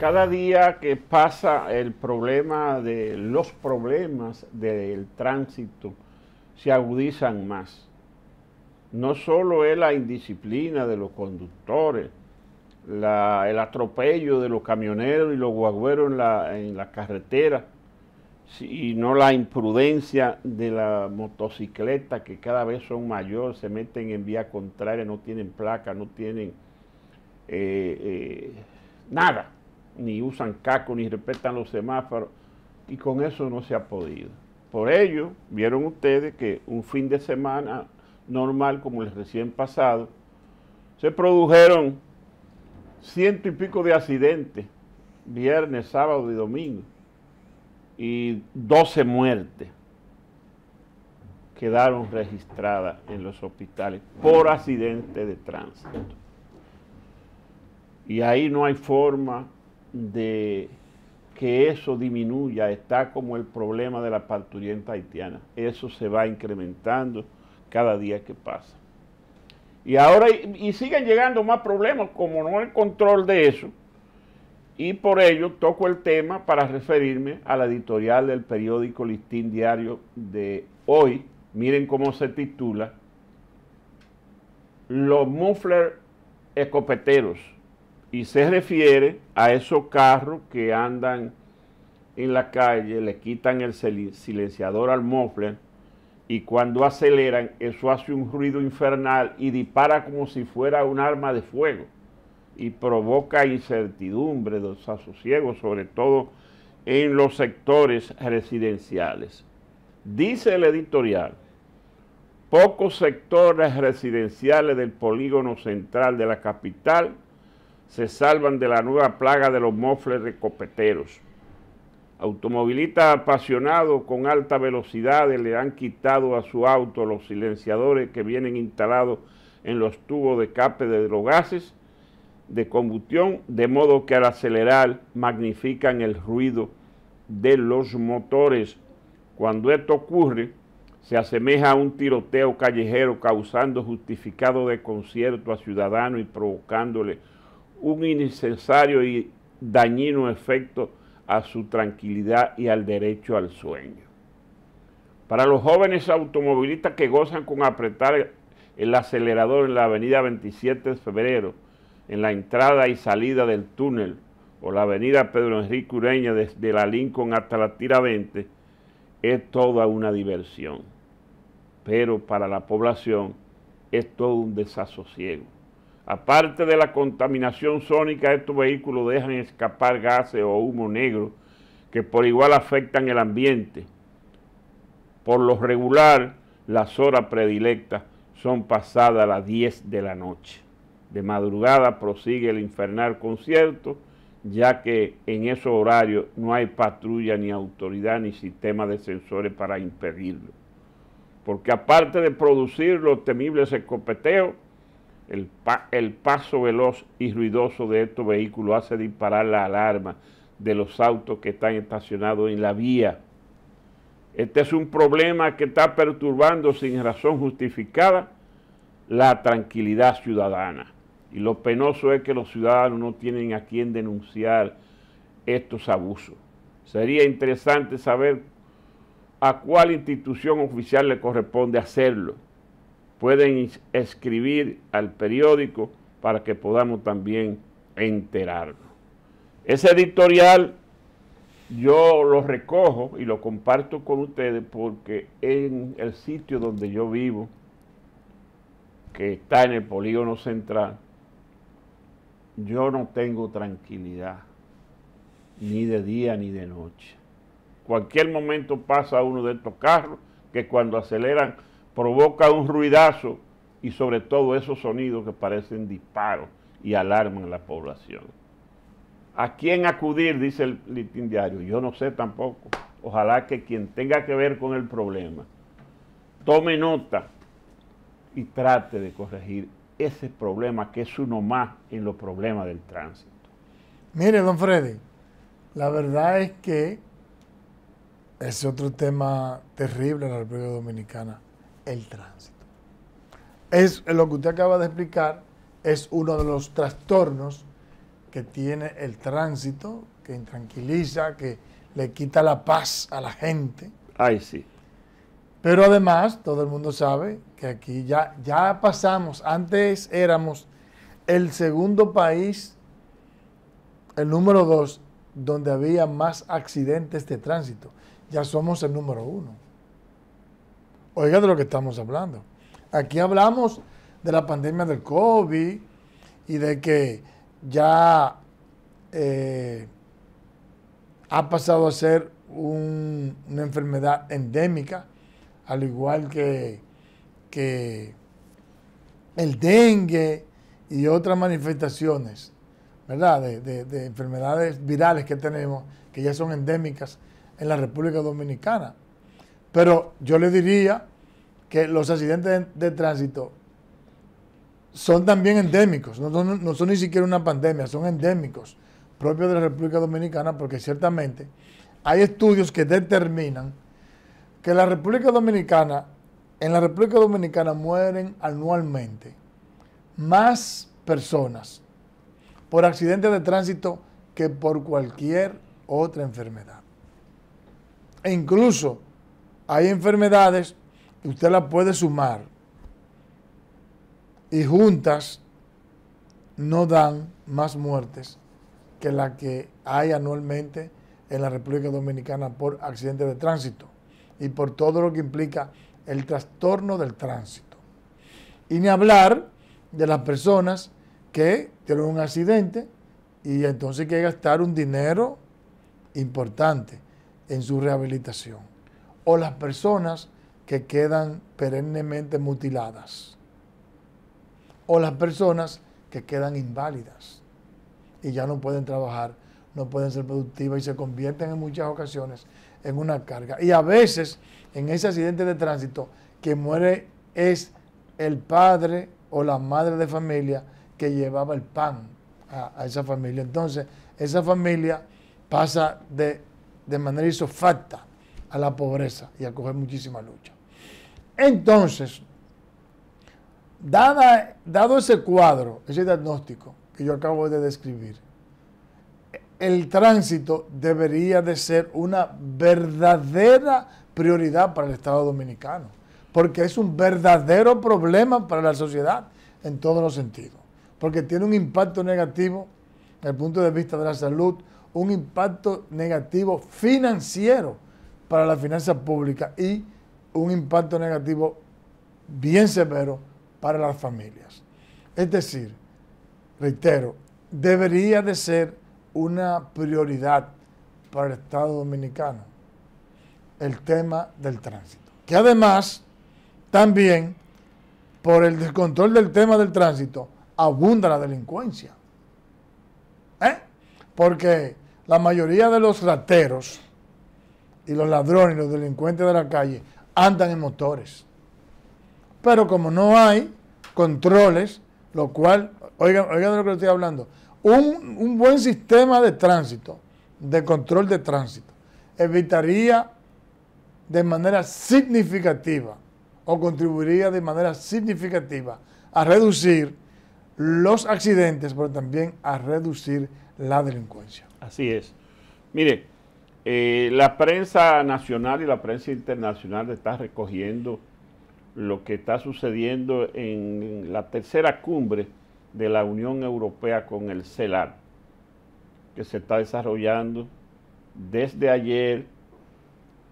cada día que pasa el problema de los problemas del tránsito se agudizan más. No solo es la indisciplina de los conductores, el atropello de los camioneros y los guagüeros en la, en la carretera, sino la imprudencia de la motocicleta que cada vez son mayores, se meten en vía contraria, no tienen placa, no tienen eh, eh, nada, ni usan caco, ni respetan los semáforos, y con eso no se ha podido. Por ello, vieron ustedes que un fin de semana normal como el recién pasado, se produjeron ciento y pico de accidentes, viernes, sábado y domingo, y 12 muertes quedaron registradas en los hospitales por accidente de tránsito. Y ahí no hay forma de que eso disminuya, está como el problema de la parturienta haitiana. Eso se va incrementando cada día que pasa. Y ahora, y, siguen llegando más problemas, como no hay control de eso, y por ello toco el tema para referirme a la editorial del periódico Listín Diario de hoy. Miren cómo se titula, Los muffler escopeteros y se refiere a esos carros que andan en la calle, le quitan el silenciador al muffler y cuando aceleran eso hace un ruido infernal y dispara como si fuera un arma de fuego y provoca incertidumbre, desasosiego, sobre todo en los sectores residenciales. Dice el editorial, pocos sectores residenciales del polígono central de la capital se salvan de la nueva plaga de los mofles de copeteros. Automovilistas apasionados con alta velocidad le han quitado a su auto los silenciadores que vienen instalados en los tubos de escape de los gases de combustión, de modo que al acelerar magnifican el ruido de los motores. Cuando esto ocurre, se asemeja a un tiroteo callejero causando justificado de concierto a ciudadanos y provocándole un innecesario y dañino efecto a su tranquilidad y al derecho al sueño. Para los jóvenes automovilistas que gozan con apretar el acelerador en la avenida 27 de febrero, en la entrada y salida del túnel, o la avenida Pedro Enrique Ureña desde la Lincoln hasta la Tira 20, es toda una diversión. Pero para la población es todo un desasosiego. Aparte de la contaminación sónica, estos vehículos dejan escapar gases o humo negro que por igual afectan el ambiente. Por lo regular, las horas predilectas son pasadas a las 10 de la noche. De madrugada prosigue el infernal concierto, ya que en esos horarios no hay patrulla, ni autoridad, ni sistema de sensores para impedirlo. Porque aparte de producir los temibles escopeteos, el, paso veloz y ruidoso de estos vehículos hace disparar la alarma de los autos que están estacionados en la vía. Este es un problema que está perturbando sin razón justificada la tranquilidad ciudadana. Y lo penoso es que los ciudadanos no tienen a quién denunciar estos abusos. Sería interesante saber a cuál institución oficial le corresponde hacerlo pueden escribir al periódico para que podamos también enterarnos. Ese editorial yo lo recojo y lo comparto con ustedes porque en el sitio donde yo vivo, que está en el polígono central, yo no tengo tranquilidad, ni de día ni de noche. Cualquier momento pasa uno de estos carros que cuando aceleran provoca un ruidazo y sobre todo esos sonidos que parecen disparos y alarman a la población. ¿A quién acudir? Dice el litín diario. Yo no sé tampoco. Ojalá que quien tenga que ver con el problema tome nota y trate de corregir ese problema que es uno más en los problemas del tránsito. Mire, don Freddy, la verdad es que es otro tema terrible en la República Dominicana el tránsito. Es lo que usted acaba de explicar, es uno de los trastornos que tiene el tránsito, que intranquiliza, que le quita la paz a la gente. Ay, sí. Pero además, todo el mundo sabe que aquí ya, ya pasamos, antes éramos el segundo país, el número dos, donde había más accidentes de tránsito. Ya somos el número uno. Oiga de lo que estamos hablando. Aquí hablamos de la pandemia del COVID y de que ya eh, ha pasado a ser una enfermedad endémica, al igual que, que el dengue y otras manifestaciones, ¿verdad? De, enfermedades virales que tenemos, que ya son endémicas en la República Dominicana. Pero yo le diría que los accidentes de, tránsito son también endémicos, no son, no son, ni siquiera una pandemia, son endémicos propios de la República Dominicana porque ciertamente hay estudios que determinan que la República Dominicana, en la República Dominicana mueren anualmente más personas por accidentes de tránsito que por cualquier otra enfermedad. E incluso hay enfermedades usted las puede sumar y juntas no dan más muertes que la que hay anualmente en la República Dominicana por accidentes de tránsito y por todo lo que implica el trastorno del tránsito. Y ni hablar de las personas que tienen un accidente y entonces hay que gastar un dinero importante en su rehabilitación. O las personas que quedan perennemente mutiladas. O las personas que quedan inválidas y ya no pueden trabajar, no pueden ser productivas y se convierten en muchas ocasiones en una carga. Y a veces en ese accidente de tránsito que muere es el padre o la madre de familia que llevaba el pan a, esa familia. Entonces, esa familia pasa de, de manera isofacta a la pobreza y a coger muchísima lucha. Entonces, dado ese cuadro, ese diagnóstico que yo acabo de describir, el tránsito debería de ser una verdadera prioridad para el Estado Dominicano, porque es un verdadero problema para la sociedad en todos los sentidos, porque tiene un impacto negativo desde el punto de vista de la salud, un impacto negativo financiero para la finanza pública y un impacto negativo bien severo para las familias. Es decir, reitero, debería de ser una prioridad para el Estado Dominicano el tema del tránsito. Que además, también, por el descontrol del tema del tránsito, abunda la delincuencia. ¿Eh? Porque la mayoría de los rateros y los ladrones y los delincuentes de la calle andan en motores. Pero como no hay controles, lo cual, oigan, oigan de lo que estoy hablando, un, un buen sistema de tránsito, de control de tránsito, evitaría de manera significativa o contribuiría de manera significativa a reducir los accidentes, pero también a reducir la delincuencia. Así es. Mire, eh, la prensa nacional y la prensa internacional está recogiendo lo que está sucediendo en la tercera cumbre de la Unión Europea con el CELAR, que se está desarrollando desde ayer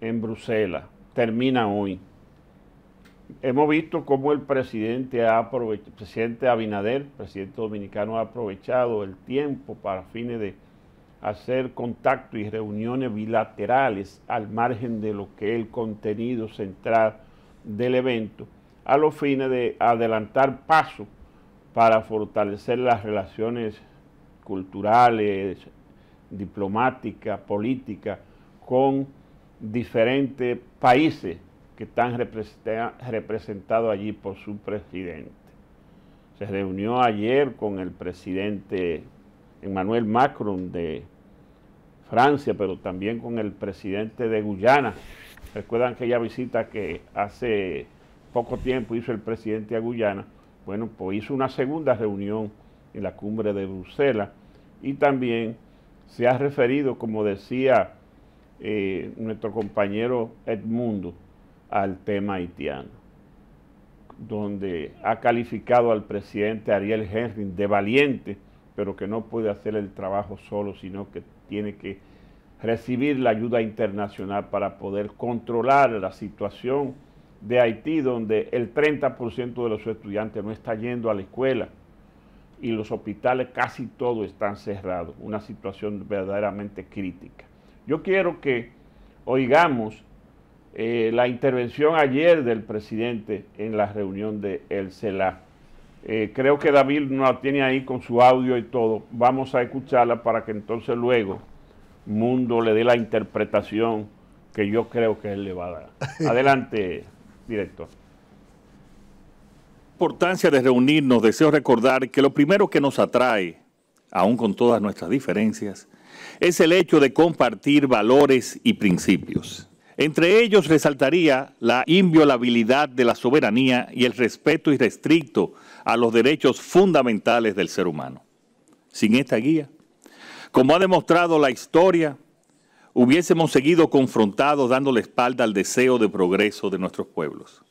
en Bruselas, termina hoy. Hemos visto cómo el presidente, ha presidente Abinader, presidente dominicano, ha aprovechado el tiempo para fines de hacer contacto y reuniones bilaterales al margen de lo que es el contenido central del evento, a los fines de adelantar pasos para fortalecer las relaciones culturales, diplomáticas, políticas con diferentes países que están representados allí por su presidente. Se reunió ayer con el presidente Emmanuel Macron de Francia, pero también con el presidente de Guyana. Recuerdan aquella visita que hace poco tiempo hizo el presidente a Guyana. Bueno, pues hizo una segunda reunión en la cumbre de Bruselas y también se ha referido, como decía eh, nuestro compañero Edmundo, al tema haitiano, donde ha calificado al presidente Ariel Henry de valiente, pero que no puede hacer el trabajo solo, sino que tiene que recibir la ayuda internacional para poder controlar la situación de Haití, donde el 30% de los estudiantes no está yendo a la escuela y los hospitales casi todos están cerrados, una situación verdaderamente crítica. Yo quiero que oigamos eh, la intervención ayer del presidente en la reunión de El CELA. Eh, creo que David nos la tiene ahí con su audio y todo. Vamos a escucharla para que entonces luego Mundo le dé la interpretación que yo creo que él le va a dar. Adelante, director. Importancia de reunirnos, deseo recordar que lo primero que nos atrae, aún con todas nuestras diferencias, es el hecho de compartir valores y principios. Entre ellos resaltaría la inviolabilidad de la soberanía y el respeto irrestricto a los derechos fundamentales del ser humano. Sin esta guía, como ha demostrado la historia, hubiésemos seguido confrontados dando la espalda al deseo de progreso de nuestros pueblos.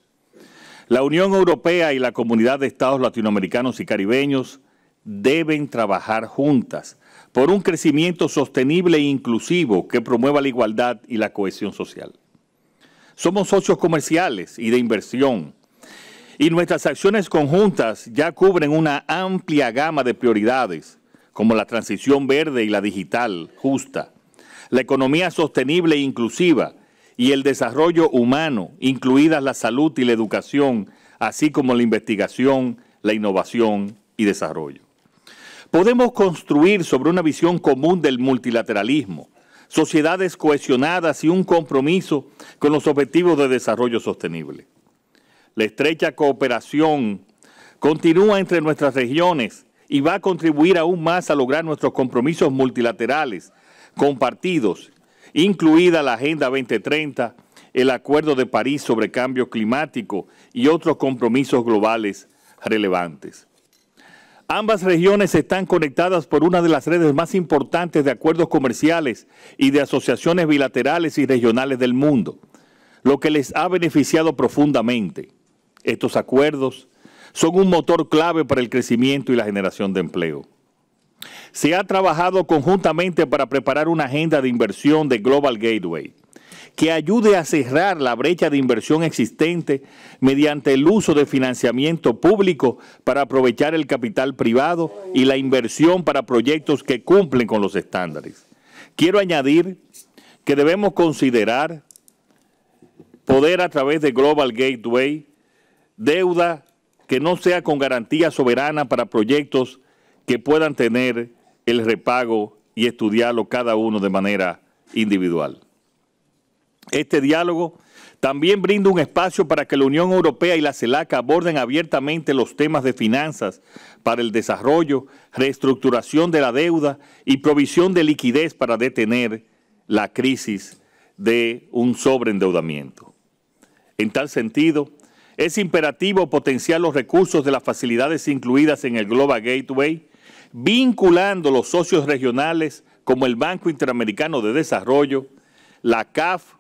La Unión Europea y la comunidad de estados latinoamericanos y caribeños deben trabajar juntas por un crecimiento sostenible e inclusivo que promueva la igualdad y la cohesión social. Somos socios comerciales y de inversión, y nuestras acciones conjuntas ya cubren una amplia gama de prioridades como la transición verde y la digital justa, la economía sostenible e inclusiva y el desarrollo humano, incluidas la salud y la educación, así como la investigación, la innovación y desarrollo. Podemos construir sobre una visión común del multilateralismo, sociedades cohesionadas y un compromiso con los objetivos de desarrollo sostenible. La estrecha cooperación continúa entre nuestras regiones y va a contribuir aún más a lograr nuestros compromisos multilaterales compartidos, incluida la Agenda 2030, el Acuerdo de París sobre Cambio Climático y otros compromisos globales relevantes. Ambas regiones están conectadas por una de las redes más importantes de acuerdos comerciales y de asociaciones bilaterales y regionales del mundo, lo que les ha beneficiado profundamente. Estos acuerdos son un motor clave para el crecimiento y la generación de empleo. Se ha trabajado conjuntamente para preparar una agenda de inversión de Global Gateway que ayude a cerrar la brecha de inversión existente mediante el uso de financiamiento público para aprovechar el capital privado y la inversión para proyectos que cumplen con los estándares. Quiero añadir que debemos considerar poder a través de Global Gateway deuda que no sea con garantía soberana para proyectos que puedan tener el repago y estudiarlo cada uno de manera individual. Este diálogo también brinda un espacio para que la Unión Europea y la CELAC aborden abiertamente los temas de finanzas para el desarrollo, reestructuración de la deuda y provisión de liquidez para detener la crisis de un sobreendeudamiento. En tal sentido, es imperativo potenciar los recursos de las facilidades incluidas en el Global Gateway, vinculando los socios regionales como el Banco Interamericano de Desarrollo, la CAF,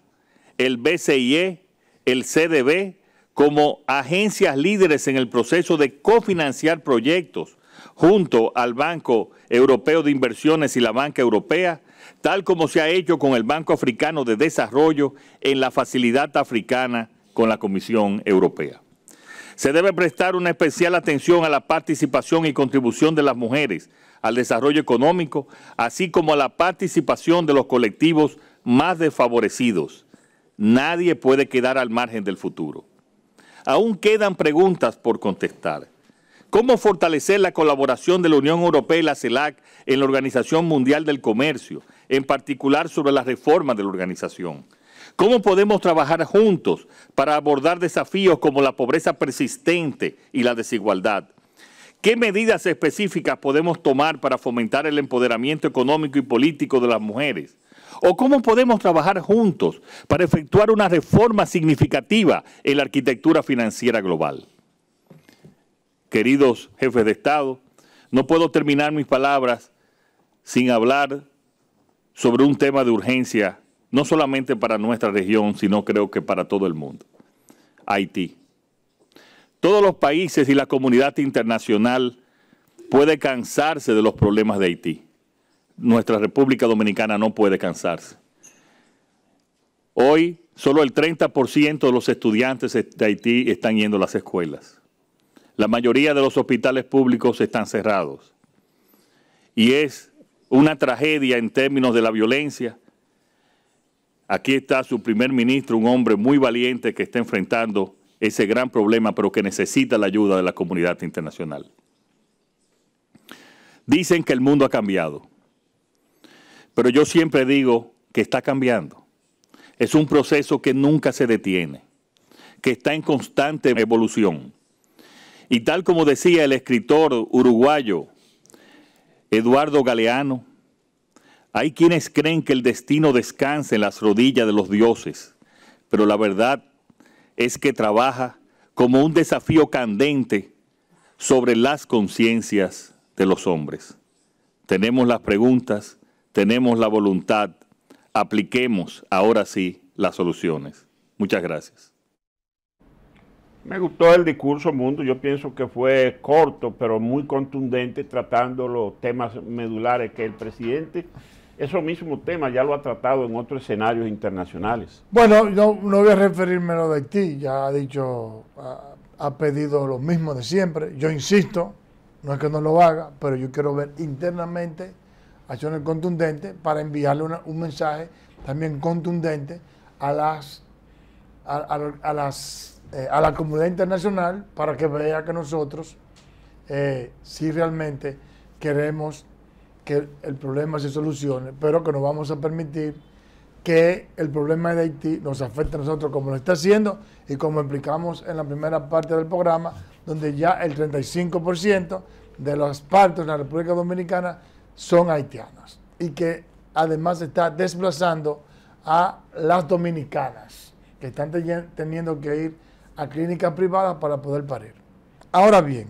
el BCIE, el CDB, como agencias líderes en el proceso de cofinanciar proyectos junto al Banco Europeo de Inversiones y la Banca Europea, tal como se ha hecho con el Banco Africano de Desarrollo en la Facilidad Africana con la Comisión Europea. Se debe prestar una especial atención a la participación y contribución de las mujeres al desarrollo económico, así como a la participación de los colectivos más desfavorecidos. Nadie puede quedar al margen del futuro. Aún quedan preguntas por contestar. ¿Cómo fortalecer la colaboración de la Unión Europea y la CELAC en la Organización Mundial del Comercio, en particular sobre la reforma de la organización? ¿Cómo podemos trabajar juntos para abordar desafíos como la pobreza persistente y la desigualdad? ¿Qué medidas específicas podemos tomar para fomentar el empoderamiento económico y político de las mujeres? ¿O cómo podemos trabajar juntos para efectuar una reforma significativa en la arquitectura financiera global? Queridos jefes de Estado, no puedo terminar mis palabras sin hablar sobre un tema de urgencia, no solamente para nuestra región, sino creo que para todo el mundo. Haití. Todos los países y la comunidad internacional puede cansarse de los problemas de Haití. Nuestra República Dominicana no puede cansarse. Hoy solo el 30% de los estudiantes de Haití están yendo a las escuelas. La mayoría de los hospitales públicos están cerrados. Y es una tragedia en términos de la violencia. Aquí está su primer ministro, un hombre muy valiente que está enfrentando ese gran problema, pero que necesita la ayuda de la comunidad internacional. Dicen que el mundo ha cambiado, pero yo siempre digo que está cambiando. Es un proceso que nunca se detiene, que está en constante evolución. Y tal como decía el escritor uruguayo Eduardo Galeano, hay quienes creen que el destino descansa en las rodillas de los dioses, pero la verdad es que trabaja como un desafío candente sobre las conciencias de los hombres. Tenemos las preguntas, tenemos la voluntad, apliquemos ahora sí las soluciones. Muchas gracias. Me gustó el discurso, Mundo. Yo pienso que fue corto, pero muy contundente, tratando los temas medulares que el presidente, esos mismos temas, ya lo ha tratado en otros escenarios internacionales. Bueno, yo no voy a referirme a lo de Haití, ya ha dicho, ha, pedido lo mismo de siempre. Yo insisto, no es que no lo haga, pero yo quiero ver internamente acciones contundentes para enviarle un mensaje también contundente a las, a las eh, a la comunidad internacional para que vea que nosotros eh, sí realmente queremos que el problema se solucione, pero que no vamos a permitir que el problema de Haití nos afecte a nosotros como lo está haciendo y como explicamos en la primera parte del programa, donde ya el 35% de los partos en la República Dominicana son haitianas y que además está desplazando a las dominicanas que están teniendo que ir a clínicas privadas para poder parir. Ahora bien,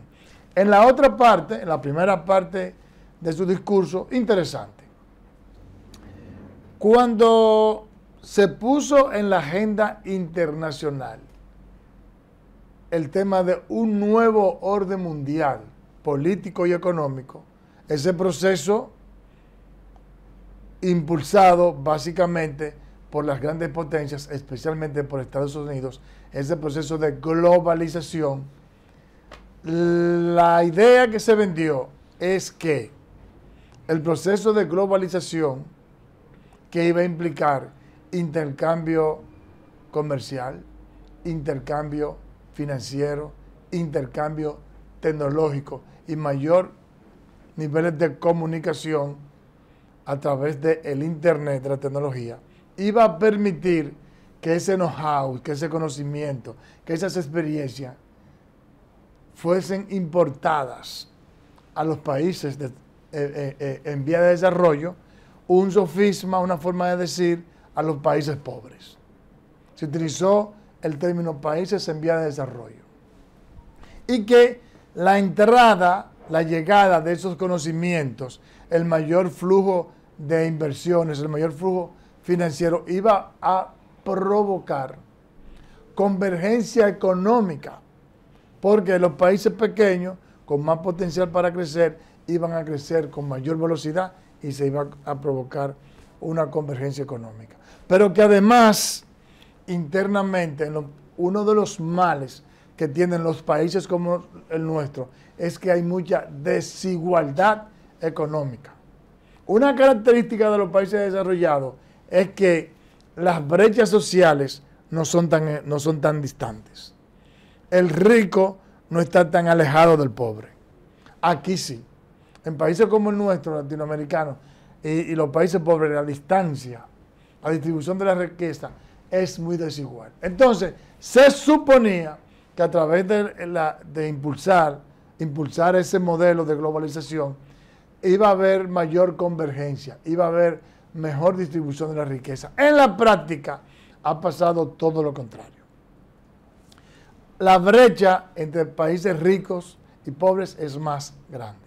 en la otra parte, en la primera parte de su discurso, interesante. Cuando se puso en la agenda internacional el tema de un nuevo orden mundial, político y económico, ese proceso impulsado básicamente por las grandes potencias, especialmente por Estados Unidos, ese proceso de globalización, la idea que se vendió es que el proceso de globalización que iba a implicar intercambio comercial, intercambio financiero, intercambio tecnológico y mayor niveles de comunicación a través del Internet, de la tecnología, iba a permitir que ese know-how, que ese conocimiento, que esas experiencias fuesen importadas a los países eh, eh, eh, en vía de desarrollo, un sofisma, una forma de decir a los países pobres. Se utilizó el término países en vía de desarrollo. Y que la entrada, la llegada de esos conocimientos, el mayor flujo de inversiones, el mayor flujo financiero iba a provocar convergencia económica, porque los países pequeños, con más potencial para crecer, iban a crecer con mayor velocidad y se iba a provocar una convergencia económica. Pero que además, internamente, uno de los males que tienen los países como el nuestro es que hay mucha desigualdad económica. Una característica de los países desarrollados es que las brechas sociales no son tan, no son tan distantes. El rico no está tan alejado del pobre. Aquí sí. En países como el nuestro, latinoamericano, y, los países pobres, la distancia, la distribución de la riqueza es muy desigual. Entonces, se suponía que a través de, impulsar ese modelo de globalización, iba a haber mayor convergencia, iba a haber mejor distribución de la riqueza. En la práctica ha pasado todo lo contrario. La brecha entre países ricos y pobres es más grande.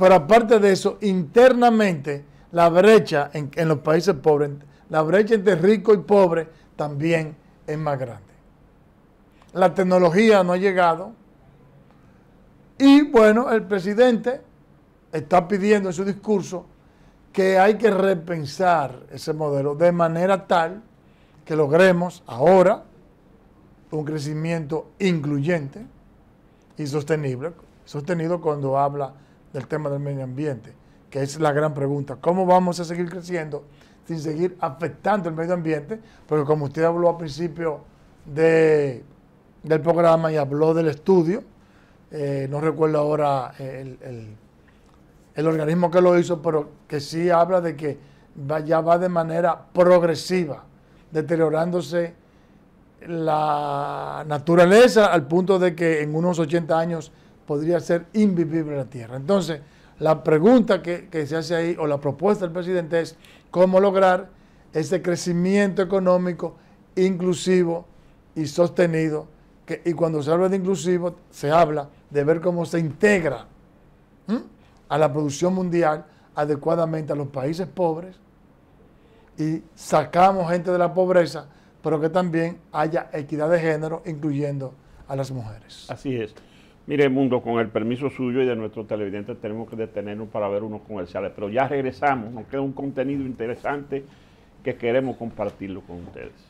Pero aparte de eso, internamente, la brecha en, los países pobres, la brecha entre rico y pobre también es más grande. La tecnología no ha llegado. Y bueno, el presidente está pidiendo en su discurso que hay que repensar ese modelo de manera tal que logremos ahora un crecimiento incluyente y sostenible, sostenido cuando habla del tema del medio ambiente, que es la gran pregunta. ¿Cómo vamos a seguir creciendo sin seguir afectando el medio ambiente? Porque como usted habló al principio de, del programa y habló del estudio, eh, no recuerdo ahora el, el, organismo que lo hizo, pero que sí habla de que ya va de manera progresiva, deteriorándose la naturaleza al punto de que en unos 80 años podría ser invivible la Tierra. Entonces, la pregunta que, se hace ahí, o la propuesta del presidente es cómo lograr ese crecimiento económico inclusivo y sostenido. Y cuando se habla de inclusivo, se habla de ver cómo se integra a la producción mundial adecuadamente a los países pobres y sacamos gente de la pobreza pero que también haya equidad de género, incluyendo a las mujeres. Así es. Mire, Mundo, con el permiso suyo y de nuestros televidentes, tenemos que detenernos para ver unos comerciales, pero ya regresamos, nos queda un contenido interesante que queremos compartirlo con ustedes.